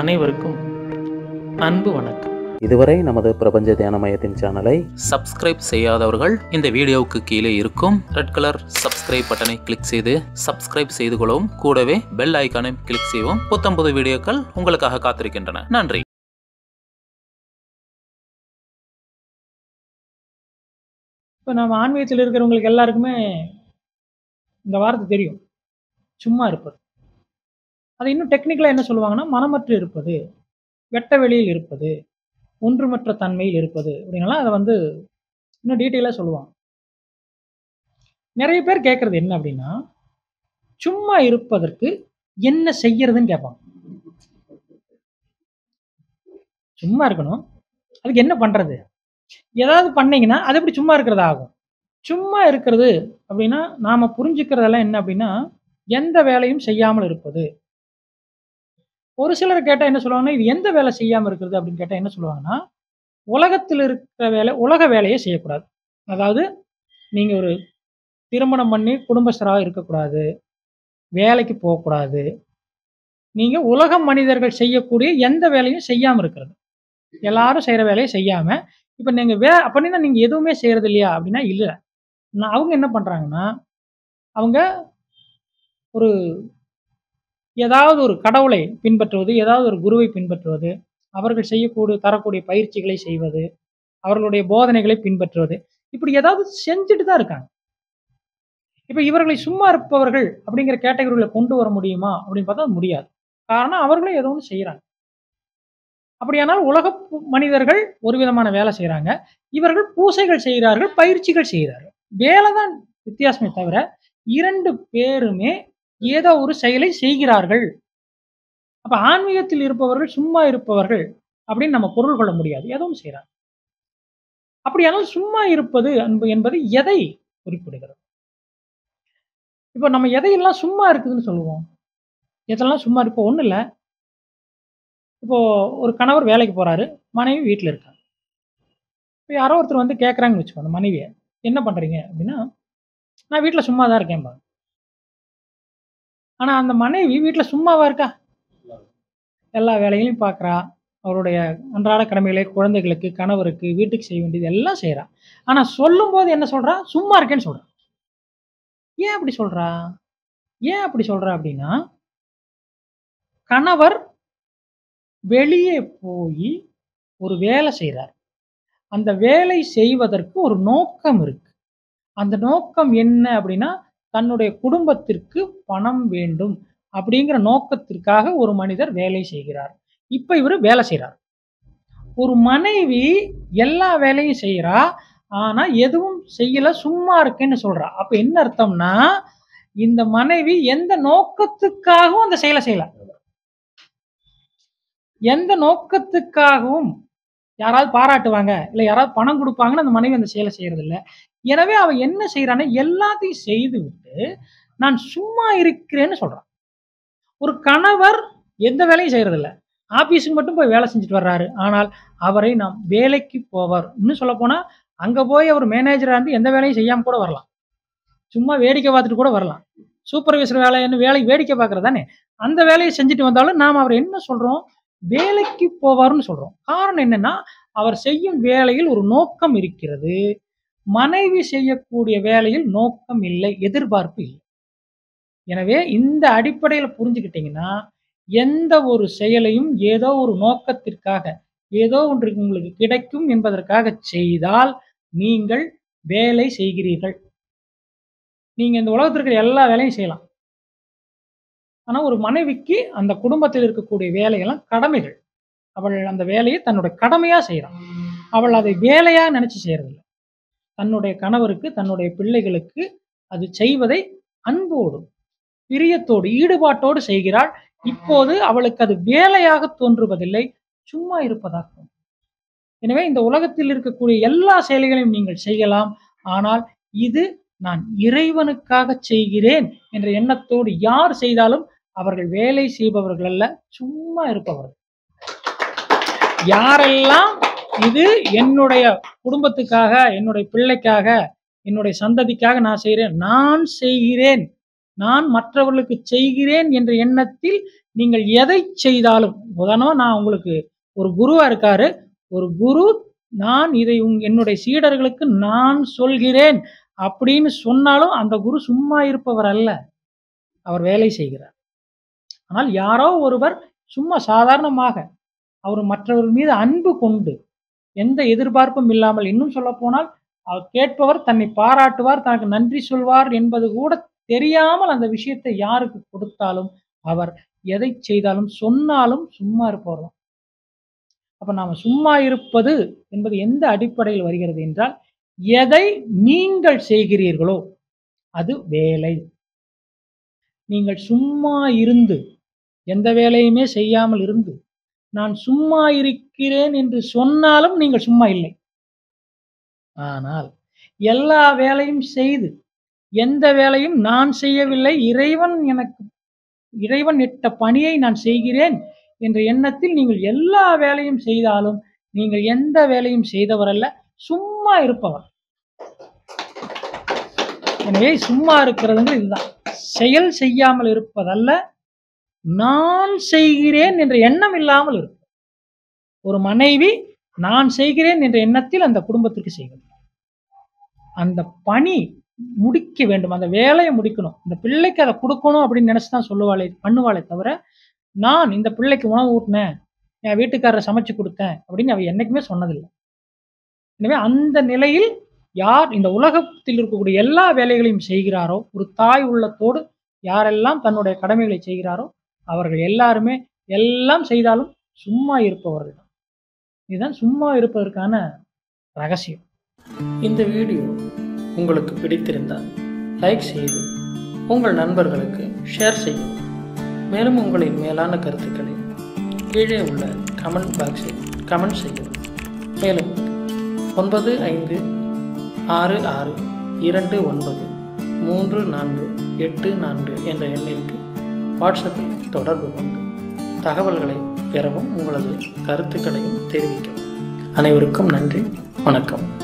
அனைவருக்கும் அன்பு வணக்கம். இதுவரை நமது பிரபஞ்ச தியான மையத்தின் சேனலை சப்ஸ்கிரைப் செய்யாதவர்கள் இந்த வீடியோவுக்கு கீழே இருக்கும் ரெட் கலர் சப்ஸ்கிரைப் பட்டனை கிளிக் செய்து சப்ஸ்கிரைப் செய்து கொள்ளவும் கூடவே பெல் ஐக்கானை கிளிக் செய்யவும் புத்தம்புது வீடியோக்கள் உங்களுக்காக காத்திருக்கின்றன. நன்றி. இப்போ நம்ம ஆன்மீகத்தில் இருக்கிறவங்களுக்கு எல்லாருக்குமே இந்த வார்த்தை தெரியும். சும்மா இருப்பது. அது இன்னும் டெக்னிக்கலாக என்ன சொல்லுவாங்கன்னா மனமற்று இருப்பது வெட்ட வெளியில் இருப்பது ஒன்றுமற்ற தன்மையில் இருப்பது அப்படின்னாலாம் அதை வந்து இன்னும் டீட்டெயிலாக சொல்லுவாங்க. நிறைய பேர் கேட்குறது என்ன அப்படின்னா சும்மா இருப்பதற்கு என்ன செய்யறதுன்னு கேட்பாங்க. சும்மா இருக்கணும். அதுக்கு என்ன பண்ணுறது ஏதாவது பண்ணீங்கன்னா அது எப்படி சும்மா இருக்கிறது ஆகும்? சும்மா இருக்கிறது அப்படின்னா நாம் புரிஞ்சுக்கிறதெல்லாம் என்ன அப்படின்னா எந்த வேலையும் செய்யாமல் இருப்பது. ஒரு சிலர் கேட்டால் என்ன சொல்லுவாங்கன்னா இது எந்த வேலை செய்யாமல் இருக்கிறது? அப்படின்னு கேட்டால் என்ன சொல்லுவாங்கன்னா உலகத்தில் இருக்கிற வேலை உலக வேலையை செய்யக்கூடாது. அதாவது நீங்கள் ஒரு திருமணம் பண்ணி குடும்பஸ்தராக இருக்கக்கூடாது வேலைக்கு போகக்கூடாது. நீங்கள் உலக மனிதர்கள் செய்யக்கூடிய எந்த வேலையும் செய்யாமல் இருக்கிறது. எல்லாரும் செய்கிற வேலையை செய்யாமல் இப்போ நீங்கள் வே அப்படின்னா நீங்கள் எதுவுமே செய்கிறது இல்லையா அப்படின்னா இல்லை. நான் அவங்க என்ன பண்ணுறாங்கன்னா அவங்க ஒரு ஏதாவது ஒரு கடவுளை பின்பற்றுவது ஏதாவது ஒரு குருவை பின்பற்றுவது அவர்கள் செய்யக்கூடிய தரக்கூடிய பயிற்சிகளை செய்வது அவர்களுடைய போதனைகளை பின்பற்றுவது இப்படி ஏதாவது செஞ்சுட்டு தான் இருக்காங்க. இப்போ இவர்களை சும்மா இருப்பவர்கள் அப்படிங்கிற கேட்டகரியில் கொண்டு வர முடியுமா அப்படின்னு பார்த்தா முடியாது. காரணம் அவர்களும் ஏதோ ஒன்று செய்கிறாங்க அப்படியானால் உலக மனிதர்கள் ஒரு விதமான வேலை செய்கிறாங்க இவர்கள் பூசைகள் செய்கிறார்கள் பயிற்சிகள் செய்கிறார்கள். வேலை தான் வித்தியாசமே தவிர இரண்டு பேருமே ஏதோ ஒரு செயலை செய்கிறார்கள். அப்ப ஆன்மீகத்தில் இருப்பவர்கள் சும்மா இருப்பவர்கள் அப்படின்னு நம்ம பொருள் கொள்ள முடியாது. எதுவும் செய்கிறாங்க அப்படியானால் சும்மா இருப்பது அன்பு என்பது எதை குறிப்பிடுகிறது? இப்போ நம்ம எதையெல்லாம் சும்மா இருக்குதுன்னு சொல்லுவோம். எதெல்லாம் சும்மா இப்போ ஒன்றும் இல்லை. இப்போ ஒரு கணவர் வேலைக்கு போறாரு. மனைவி வீட்டில் இருக்காங்க. இப்போ யாரோ ஒருத்தர் வந்து கேட்குறாங்கன்னு வச்சுக்கோங்க மனைவியை. என்ன பண்றீங்க அப்படின்னா நான் வீட்டில் சும்மா தான் இருக்கேன்பா ஆனால் அந்த மனைவி வீட்டில் சும்மாவா இருக்கா? எல்லா வேலைகளையும் பார்க்குறா அவருடைய அன்றாட கடமைகளை குழந்தைகளுக்கு கணவருக்கு வீட்டுக்கு செய்ய வேண்டியது எல்லாம் செய்கிறா ஆனால் சொல்லும்போது என்ன சொல்றா? சும்மா இருக்கேன்னு சொல்கிறா ஏன் அப்படி சொல்றா? ஏன் அப்படி சொல்றா அப்படின்னா கணவர் வெளியே போய் ஒரு வேலை செய்கிறார் அந்த வேலை செய்வதற்கு ஒரு நோக்கம் இருக்கு. அந்த நோக்கம் என்ன அப்படின்னா தன்னுடைய குடும்பத்திற்கு பணம் வேண்டும் அப்படிங்கிற நோக்கத்திற்காக ஒரு மனிதர் வேலை செய்கிறார். இப்போ இவர் வேலை செய்கிறார் ஒரு மனைவி எல்லா வேலையும் செய்கிறா ஆனா எதுவும் செய்யல சும்மா இருக்கேன்னு சொல்றா. அப்போ என்ன அர்த்தம்னா இந்த மனைவி எந்த நோக்கத்துக்காகவும் அந்த செயலை செய்யல. எந்த நோக்கத்துக்காகவும் யாராவது பாராட்டுவாங்க இல்லை யாராவது பணம் கொடுப்பாங்கன்னு அந்த மனைவி அந்த செயலை செய்யறதில்ல. எனவே அவன் என்ன செய்யறான்னா எல்லாத்தையும் செய்து விட்டு நான் சும்மா இருக்கிறேன்னு சொல்றான் ஒரு கணவர் எந்த வேலையும் செய்யறதில்ல. ஆபீஸுக்கு மட்டும் போய் வேலை செஞ்சுட்டு வர்றாரு. ஆனால் அவரை நாம் வேலைக்கு போவார் இன்னும் சொல்ல போனா அங்க போய் அவர் மேனேஜரா இருந்து எந்த வேலையும் செய்யாம கூட வரலாம். சும்மா வேடிக்கை பார்த்துட்டு கூட வரலாம். சூப்பர்வைசர் வேலை என்ன வேலை வேடிக்கை பார்க்கறது தானே? அந்த வேலையை செஞ்சுட்டு வந்தாலும் நாம் அவர் என்ன சொல்றோம்? வேலைக்கு போவார்னு சொல்றோம். காரணம் என்னன்னா அவர் செய்யும் வேலையில் ஒரு நோக்கம் இருக்கிறது. மனைவி செய்யக்கூடிய வேலையில் நோக்கம் இல்லை எதிர்பார்ப்பு இல்லை. எனவே இந்த அடிப்படையில் புரிஞ்சுக்கிட்டீங்கன்னா எந்த ஒரு செயலையும் ஏதோ ஒரு நோக்கத்திற்காக ஏதோ ஒன்று உங்களுக்கு கிடைக்கும் என்பதற்காக செய்தால் நீங்கள் வேலை செய்கிறீர்கள். நீங்கள் இந்த உலகத்திற்கு எல்லா வேலையும் செய்யலாம். ஆனா ஒரு மனைவிக்கு அந்த குடும்பத்தில் இருக்கக்கூடிய வேலையெல்லாம் கடமைகள். அவள் அந்த வேலையை தன்னுடைய கடமையா செய்கிறான் அவள் அதை வேலையா நினைச்சு செய்யறதில்லை தன்னுடைய கணவருக்கு தன்னுடைய பிள்ளைகளுக்கு அது செய்வதை அன்போடு பிரியத்தோடு ஈடுபாட்டோடு செய்கிறாள். இப்போது அவளுக்கு அது வேலையாக தோன்றுவதில்லை. சும்மா இருப்பதாகும் எனவே இந்த உலகத்தில் இருக்கக்கூடிய எல்லா செயல்களையும் நீங்கள் செய்யலாம். ஆனால் இது நான் இறைவனுக்காக செய்கிறேன் என்ற எண்ணத்தோடு யார் செய்தாலும் அவர்கள் வேலை செய்பவர்கள் அல்ல சும்மா இருப்பவர்கள். யாரெல்லாம் இது என்னுடைய குடும்பத்துக்காக என்னுடைய பிள்ளைக்காக என்னுடைய சந்ததிக்காக நான் செய்கிறேன் நான் செய்கிறேன் நான் மற்றவர்களுக்கு செய்கிறேன் என்ற எண்ணத்தில் நீங்கள் எதை செய்தாலும் உதாரணமா நான் உங்களுக்கு ஒரு குருவா இருக்காரு ஒரு குரு நான் இதை உங் என்னுடைய சீடர்களுக்கு நான் சொல்கிறேன் அப்படின்னு சொன்னாலும் அந்த குரு சும்மா இருப்பவர் அல்ல அவர் வேலை செய்கிறார். ஆனால் யாரோ ஒருவர் சும்மா சாதாரணமாக அவர் மற்றவர் மீது அன்பு கொண்டு எந்த எதிர்பார்ப்பும் இல்லாமல் இன்னும் சொல்ல போனால் அவர் கேட்பவர் தன்னை பாராட்டுவார் தனக்கு நன்றி சொல்வார் என்பது கூட தெரியாமல் அந்த விஷயத்தை யாருக்கு கொடுத்தாலும் அவர் எதை செய்தாலும் சொன்னாலும் சும்மா இருப்பவர் தான். அப்ப நாம சும்மா இருப்பது என்பது எந்த அடிப்படையில் வருகிறது என்றால் எதை நீங்கள் செய்கிறீர்களோ அது வேலை. நீங்கள் சும்மா இருந்து எந்த வேலையுமே செய்யாமல் இருந்து நான் சும்மா இருக்கிறேன் என்று சொன்னாலும் நீங்கள் சும்மா இல்லை. ஆனால் எல்லா வேலையும் செய்து எந்த வேலையும் நான் செய்யவில்லை இறைவன் எனக்கு இறைவன் இட்ட பணியை நான் செய்கிறேன் என்ற எண்ணத்தில் நீங்கள் எல்லா வேலையும் செய்தாலும் நீங்கள் எந்த வேலையும் செய்தவர் அல்ல சும்மா இருப்பவர். எனவே சும்மா இருக்கிறதுங்க இதுதான். செயல் செய்யாமல் இருப்பதல்ல நான் செய்கிறேன் என்ற எண்ணம் இல்லாமல் இருக்கும் ஒரு மனைவி நான் செய்கிறேன் என்ற எண்ணத்தில் அந்த குடும்பத்திற்கு செய்வது. அந்த பணி முடிக்க வேண்டும். அந்த வேலையை முடிக்கணும். இந்த பிள்ளைக்கு அதை கொடுக்கணும் அப்படின்னு நினைச்சு தான் சொல்லுவாளே பண்ணுவாளே தவிர நான் இந்த பிள்ளைக்கு உணவு ஊட்டினேன் என் வீட்டுக்காரரை சமைச்சு கொடுத்தேன் அப்படின்னு அவ என்னைக்குமே சொன்னதில்லை. எனவே அந்த நிலையில் யார் இந்த உலகத்தில் இருக்கக்கூடிய எல்லா வேலைகளையும் செய்கிறாரோ ஒரு தாய் உள்ளத்தோடு யாரெல்லாம் தன்னுடைய கடமைகளை செய்கிறாரோ அவர்கள் எல்லாருமே எல்லாம் செய்தாலும் சும்மா இருப்பவர்கள். தான் இதுதான் சும்மா இருப்பதற்கான ரகசியம். இந்த வீடியோ உங்களுக்கு பிடித்திருந்தால் லைக் செய்து உங்கள் நண்பர்களுக்கு ஷேர் செய்யும் மேலும் உங்களின் மேலான கருத்துக்களை கீழே உள்ள கமெண்ட் பாக்ஸில் கமெண்ட் செய்யவும். மேலும் ஒன்பது ஐந்து ஆறு ஆறு இரண்டு ஒன்பது மூன்று நான்கு எட்டு நான்கு என்ற எண்ணிற்கு வாட்ஸ்அப்பில் தொடர்பு கொண்டு தகவல்களை பெறவும் உங்களது கருத்துக்களையும் தெரிவிக்கவும். அனைவருக்கும் நன்றி வணக்கம்.